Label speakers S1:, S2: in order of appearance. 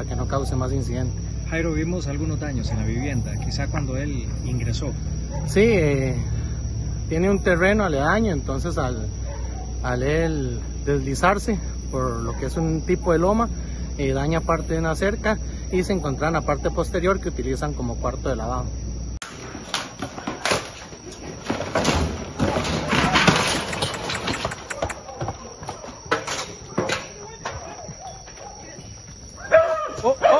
S1: para que no cause más incidentes.
S2: Jairo, vimos algunos daños en la vivienda, quizá cuando él ingresó.
S1: Sí, eh, tiene un terreno aledaño, entonces al, al él deslizarse por lo que es un tipo de loma, eh, daña parte de una cerca y se encuentra en la parte posterior que utilizan como cuarto de lavado.
S2: 哦哦